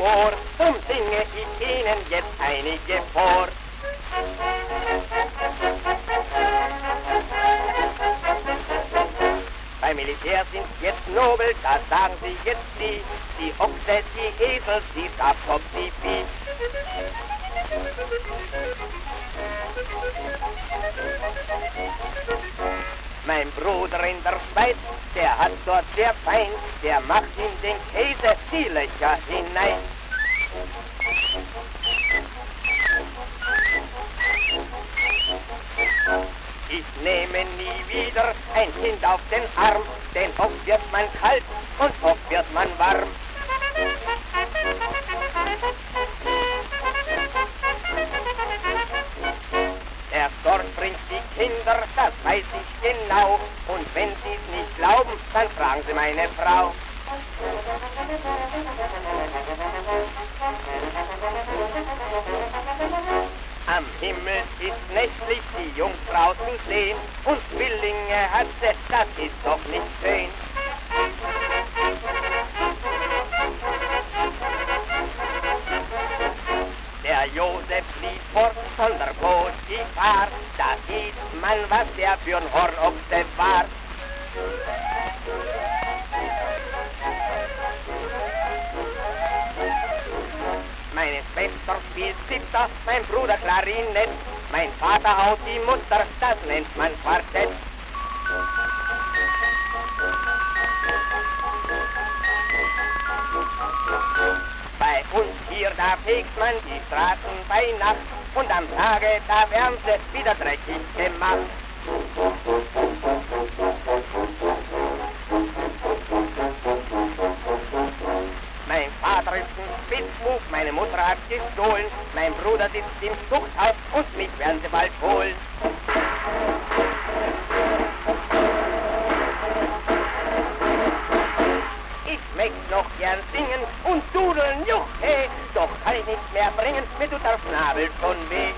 Ohr, drum singe ich Ihnen jetzt einige vor. Beim Militär sind jetzt Nobel, das sagen sie jetzt Sie. Die Ochse, die Esel, die Schafkopf, die Vieh. Mein Bruder in der Schweiz, der hat dort sehr fein, der macht in den Käse die Löcher hinein. Ich nehme nie wieder ein Kind auf den Arm, denn oft wird man kalt und oft wird man warm. Der Storch bringt die Kinder, weiß ich genau. Und wenn Sie es nicht glauben, dann fragen Sie meine Frau. Am Himmel ist nächtlich die Jungfrau zu sehen und Zwillinge hat sie, das ist doch nicht schön. Der Josef lief fort von der Potifar, da sieht man, was der für'n Hornochse war. Meine Schwester spielt Zither, mein Bruder Klarinett, mein Vater haut die Mutter, das nennt man Quartett. Bei uns hier, da fegt man die Straßen bei Nacht und am Tage, da werden sie wieder dreckig gemacht. Mein Vater ist ein Spitzbub, meine Mutter hat gestohlen, mein Bruder sitzt im Zuchthaus und mich werden sie bald holen. Ich möcht noch gern singen und dudeln, juch, hey, doch kann ich nichts mehr bringen mit du Schnabel von weh.